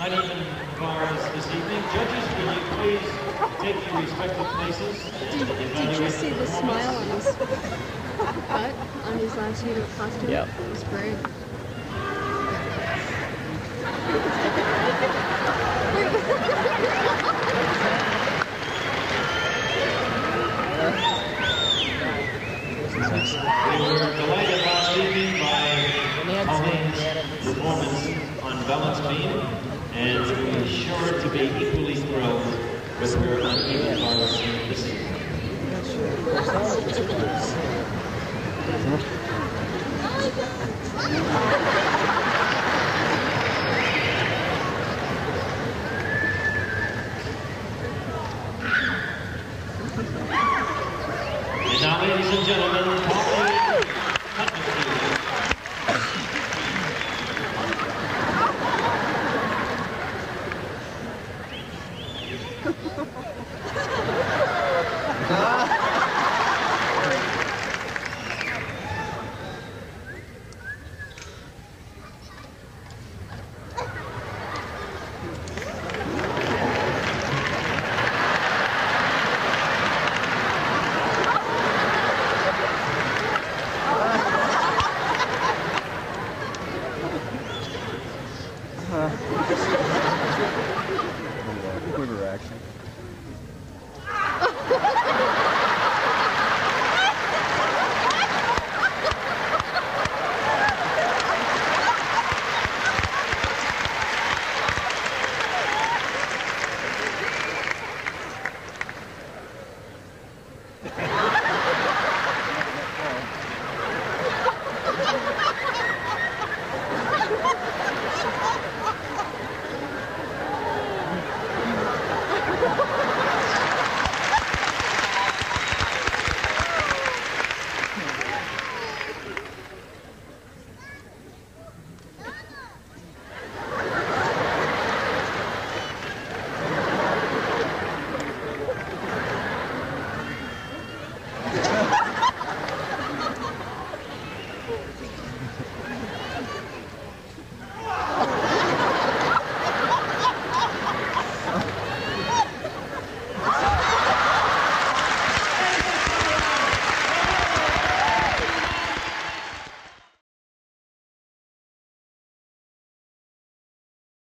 uneven cars this evening. Judges, will you please take your respective places and Did you see the smile on his butt on his last unit costume? Yep. It was great. We were delighted performance on balance beam, and we're sure to be equally thrilled with her uneven cars this evening. And now, ladies and gentlemen, Quiver action.